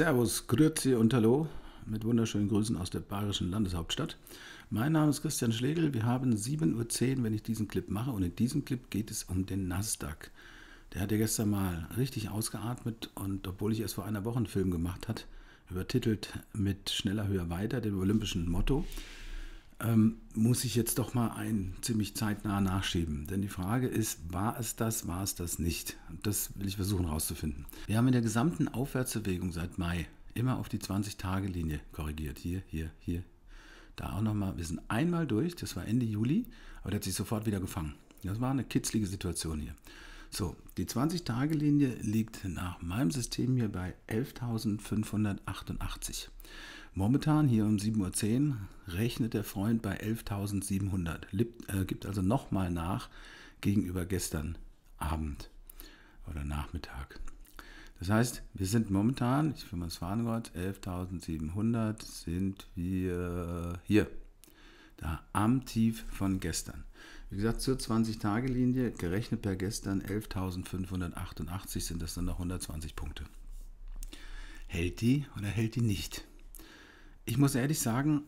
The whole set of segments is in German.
Servus, Grüezi und Hallo mit wunderschönen Grüßen aus der bayerischen Landeshauptstadt. Mein Name ist Christian Schlegel. Wir haben 7.10 Uhr, wenn ich diesen Clip mache. Und in diesem Clip geht es um den Nasdaq. Der hat ja gestern mal richtig ausgeatmet. Und obwohl ich erst vor einer Woche einen Film gemacht habe, übertitelt mit Schneller, Höher, Weiter, dem olympischen Motto, ähm, muss ich jetzt doch mal ein ziemlich zeitnah nachschieben. Denn die Frage ist, war es das, war es das nicht? Das will ich versuchen herauszufinden. Wir haben in der gesamten Aufwärtsbewegung seit Mai immer auf die 20-Tage-Linie korrigiert. Hier, hier, hier. Da auch nochmal. Wir sind einmal durch, das war Ende Juli, aber der hat sich sofort wieder gefangen. Das war eine kitzlige Situation hier. So, die 20-Tage-Linie liegt nach meinem System hier bei 11.588. Momentan hier um 7.10 Uhr rechnet der Freund bei 11.700. Äh, gibt also nochmal nach gegenüber gestern Abend oder Nachmittag. Das heißt, wir sind momentan, ich will mal das fahren Gott, 11.700 sind wir hier, da am Tief von gestern. Wie gesagt, zur 20-Tage-Linie, gerechnet per gestern 11.588 sind das dann noch 120 Punkte. Hält die oder hält die nicht? Ich muss ehrlich sagen,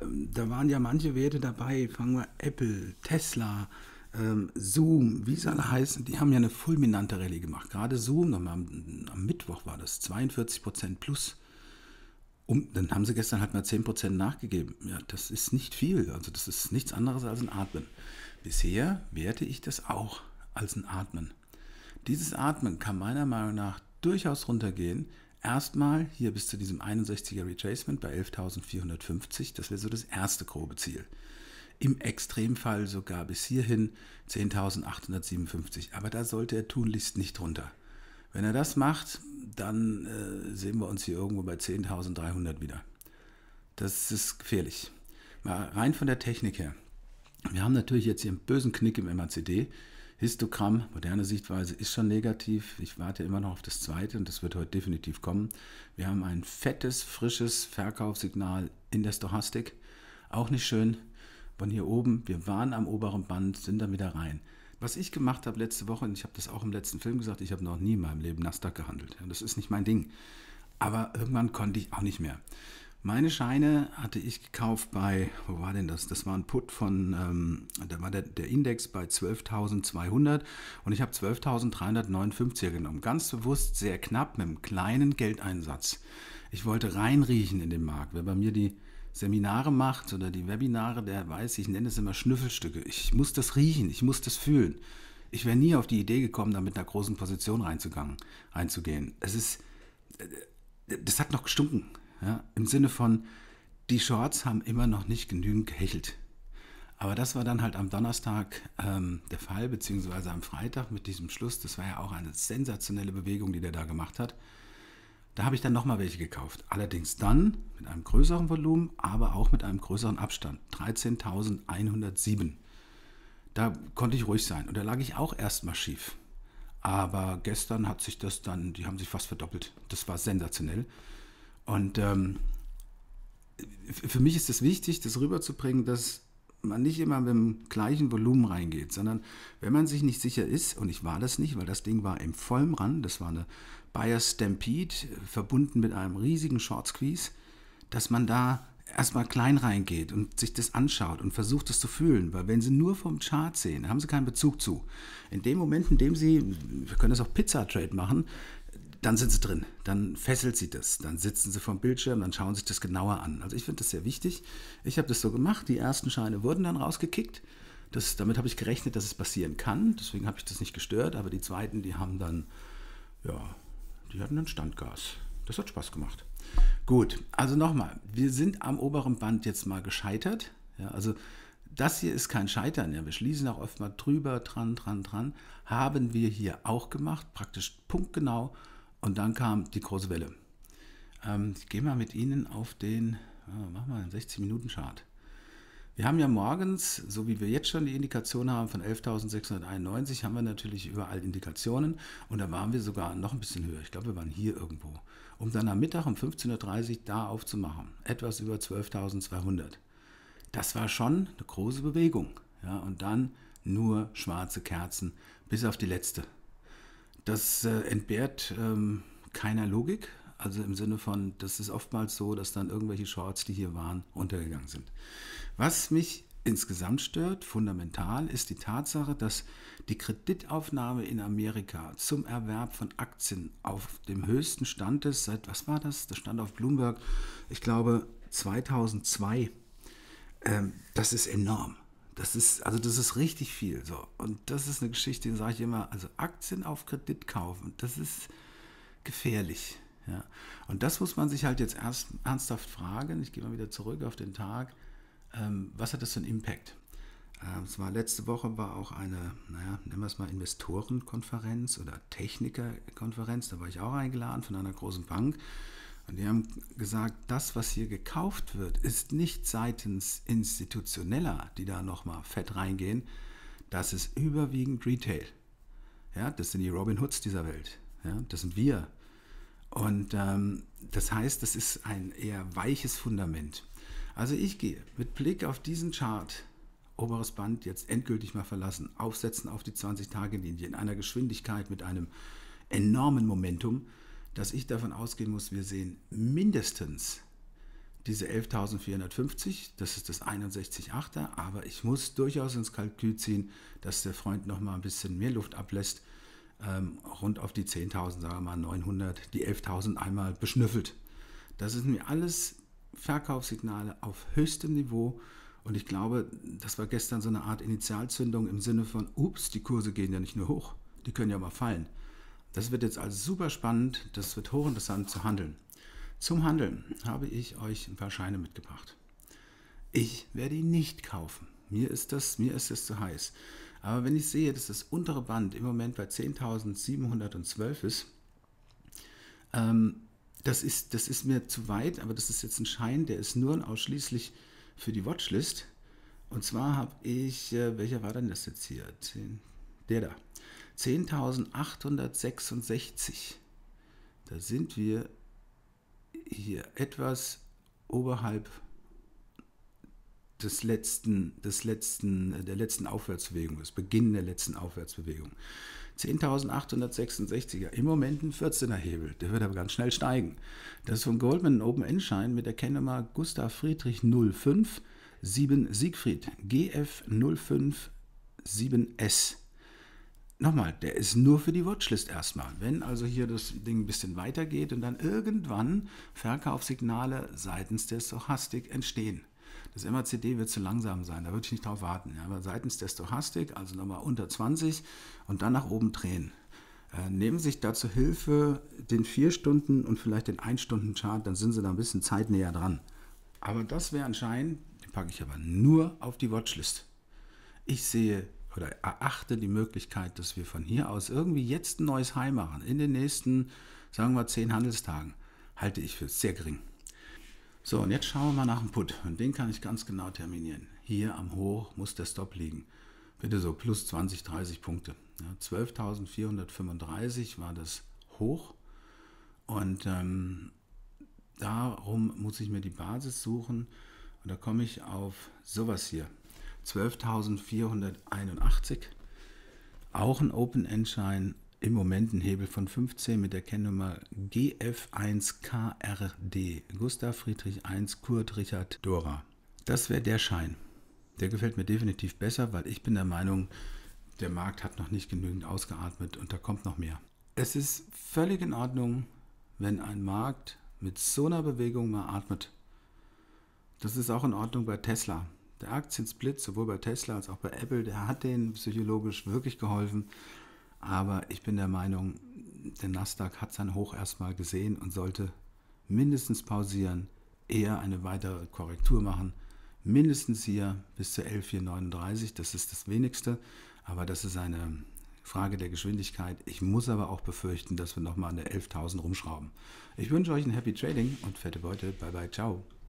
ähm, da waren ja manche Werte dabei, fangen wir Apple, Tesla, ähm, Zoom, wie sie alle heißen, die haben ja eine fulminante Rallye gemacht. Gerade Zoom, am, am Mittwoch war das 42% plus. Um, dann haben sie gestern halt mal 10% nachgegeben. Ja, das ist nicht viel. Also das ist nichts anderes als ein Atmen. Bisher werte ich das auch als ein Atmen. Dieses Atmen kann meiner Meinung nach durchaus runtergehen. Erstmal hier bis zu diesem 61er Retracement bei 11.450. Das wäre so das erste grobe Ziel im Extremfall sogar bis hierhin 10.857. Aber da sollte er tunlichst nicht runter. Wenn er das macht, dann äh, sehen wir uns hier irgendwo bei 10.300 wieder. Das ist gefährlich. Mal rein von der Technik her. Wir haben natürlich jetzt hier einen bösen Knick im MACD. Histogramm, moderne Sichtweise ist schon negativ. Ich warte immer noch auf das zweite und das wird heute definitiv kommen. Wir haben ein fettes, frisches Verkaufssignal in der Stochastik. Auch nicht schön von hier oben, wir waren am oberen Band, sind dann wieder rein. Was ich gemacht habe letzte Woche, und ich habe das auch im letzten Film gesagt, ich habe noch nie in meinem Leben Nasdaq gehandelt. Das ist nicht mein Ding. Aber irgendwann konnte ich auch nicht mehr. Meine Scheine hatte ich gekauft bei, wo war denn das? Das war ein Put von, ähm, da war der, der Index bei 12.200 und ich habe 12.359 genommen. Ganz bewusst sehr knapp mit einem kleinen Geldeinsatz. Ich wollte reinriechen in den Markt. Wer bei mir die Seminare macht oder die Webinare, der weiß, ich nenne es immer Schnüffelstücke. Ich muss das riechen, ich muss das fühlen. Ich wäre nie auf die Idee gekommen, da mit einer großen Position reinzugehen. Es ist, das hat noch gestunken. Ja? Im Sinne von, die Shorts haben immer noch nicht genügend gehechelt. Aber das war dann halt am Donnerstag ähm, der Fall, beziehungsweise am Freitag mit diesem Schluss. Das war ja auch eine sensationelle Bewegung, die der da gemacht hat. Da habe ich dann nochmal welche gekauft. Allerdings dann mit einem größeren Volumen, aber auch mit einem größeren Abstand. 13.107. Da konnte ich ruhig sein. Und da lag ich auch erstmal schief. Aber gestern hat sich das dann, die haben sich fast verdoppelt. Das war sensationell. Und ähm, für mich ist es wichtig, das rüberzubringen, dass man nicht immer mit dem gleichen Volumen reingeht, sondern wenn man sich nicht sicher ist, und ich war das nicht, weil das Ding war im vollen Rand, das war eine Bayer Stampede verbunden mit einem riesigen Short Squeeze, dass man da erstmal klein reingeht und sich das anschaut und versucht es zu fühlen, weil wenn Sie nur vom Chart sehen, haben Sie keinen Bezug zu. In dem Moment, in dem Sie, wir können das auch Pizza Trade machen, dann sind sie drin, dann fesselt sie das, dann sitzen sie vom Bildschirm, dann schauen sich das genauer an. Also ich finde das sehr wichtig. Ich habe das so gemacht, die ersten Scheine wurden dann rausgekickt. Das, damit habe ich gerechnet, dass es passieren kann, deswegen habe ich das nicht gestört, aber die zweiten, die haben dann, ja, die hatten dann Standgas. Das hat Spaß gemacht. Gut, also nochmal, wir sind am oberen Band jetzt mal gescheitert. Ja, also das hier ist kein Scheitern. Ja, wir schließen auch oft mal drüber, dran, dran, dran. Haben wir hier auch gemacht, praktisch punktgenau. Und dann kam die große Welle. Ähm, ich gehe mal mit Ihnen auf den, oh, mach mal einen 60-Minuten-Chart. Wir haben ja morgens, so wie wir jetzt schon die Indikation haben von 11.691, haben wir natürlich überall Indikationen und da waren wir sogar noch ein bisschen höher. Ich glaube, wir waren hier irgendwo. Um dann am Mittag um 15.30 Uhr da aufzumachen, etwas über 12.200. Das war schon eine große Bewegung. Ja, und dann nur schwarze Kerzen, bis auf die letzte. Das äh, entbehrt ähm, keiner Logik, Also im Sinne von, das ist oftmals so, dass dann irgendwelche Shorts, die hier waren, untergegangen sind. Was mich insgesamt stört, fundamental, ist die Tatsache, dass die Kreditaufnahme in Amerika zum Erwerb von Aktien auf dem höchsten Stand ist, seit, was war das? Das stand auf Bloomberg, ich glaube 2002. Ähm, das ist enorm. Das ist, also das ist richtig viel. So. Und das ist eine Geschichte, die sage ich immer, also Aktien auf Kredit kaufen, das ist gefährlich. Ja. Und das muss man sich halt jetzt erst ernsthaft fragen. Ich gehe mal wieder zurück auf den Tag. Ähm, was hat das für einen Impact? Ähm, es war letzte Woche war auch eine, naja, nennen wir es mal Investorenkonferenz oder Technikerkonferenz. Da war ich auch eingeladen von einer großen Bank. Und die haben gesagt, das, was hier gekauft wird, ist nicht seitens institutioneller, die da nochmal fett reingehen. Das ist überwiegend Retail. Ja, das sind die Robin Hoods dieser Welt. Ja, das sind wir. Und ähm, das heißt, das ist ein eher weiches Fundament. Also ich gehe mit Blick auf diesen Chart, oberes Band jetzt endgültig mal verlassen, aufsetzen auf die 20-Tage-Linie in einer Geschwindigkeit mit einem enormen Momentum dass ich davon ausgehen muss, wir sehen mindestens diese 11.450, das ist das 61,8er, aber ich muss durchaus ins Kalkül ziehen, dass der Freund noch mal ein bisschen mehr Luft ablässt, ähm, rund auf die 10.000, sagen wir mal 900, die 11.000 einmal beschnüffelt. Das sind mir alles Verkaufssignale auf höchstem Niveau und ich glaube, das war gestern so eine Art Initialzündung im Sinne von, ups, die Kurse gehen ja nicht nur hoch, die können ja mal fallen. Das wird jetzt also super spannend, das wird hochinteressant zu handeln. Zum Handeln habe ich euch ein paar Scheine mitgebracht. Ich werde ihn nicht kaufen. Mir ist das, mir ist das zu heiß. Aber wenn ich sehe, dass das untere Band im Moment bei 10.712 ist, ähm, das ist, das ist mir zu weit, aber das ist jetzt ein Schein, der ist nur und ausschließlich für die Watchlist. Und zwar habe ich, äh, welcher war denn das jetzt hier? Der da. 10.866. Da sind wir hier etwas oberhalb des letzten, des letzten, der letzten Aufwärtsbewegung, des Beginn der letzten Aufwärtsbewegung. 10.866er, im Moment ein 14er Hebel, der wird aber ganz schnell steigen. Das ist von Goldman ein Open-End-Schein mit der Kennnummer Gustav Friedrich 05 7 Siegfried GF 057S nochmal, der ist nur für die Watchlist erstmal. Wenn also hier das Ding ein bisschen weitergeht und dann irgendwann Verkaufssignale seitens der Stochastik entstehen. Das MACD wird zu langsam sein, da würde ich nicht drauf warten. Ja, aber seitens der Stochastik, also nochmal unter 20 und dann nach oben drehen. Äh, nehmen sich dazu Hilfe den 4 Stunden und vielleicht den 1 Stunden Chart, dann sind sie da ein bisschen zeitnäher dran. Aber das wäre ein Schein, den packe ich aber nur auf die Watchlist. Ich sehe oder erachte die Möglichkeit, dass wir von hier aus irgendwie jetzt ein neues High machen, in den nächsten, sagen wir, zehn Handelstagen, halte ich für sehr gering. So, und jetzt schauen wir mal nach dem Put. Und den kann ich ganz genau terminieren. Hier am Hoch muss der Stop liegen. Bitte so plus 20, 30 Punkte. Ja, 12.435 war das Hoch. Und ähm, darum muss ich mir die Basis suchen. Und da komme ich auf sowas hier. 12.481. Auch ein Open-End-Schein, im Moment ein Hebel von 15 mit der Kennnummer GF1KRD. Gustav Friedrich 1 Kurt Richard Dora. Das wäre der Schein. Der gefällt mir definitiv besser, weil ich bin der Meinung, der Markt hat noch nicht genügend ausgeatmet und da kommt noch mehr. Es ist völlig in Ordnung, wenn ein Markt mit so einer Bewegung mal atmet. Das ist auch in Ordnung bei Tesla. Der Aktiensplit, sowohl bei Tesla als auch bei Apple, der hat denen psychologisch wirklich geholfen. Aber ich bin der Meinung, der Nasdaq hat sein Hoch erstmal gesehen und sollte mindestens pausieren, eher eine weitere Korrektur machen. Mindestens hier bis zur 11.439, das ist das wenigste, aber das ist eine Frage der Geschwindigkeit. Ich muss aber auch befürchten, dass wir nochmal an der 11.000 rumschrauben. Ich wünsche euch ein Happy Trading und fette Beute. Bye bye, ciao.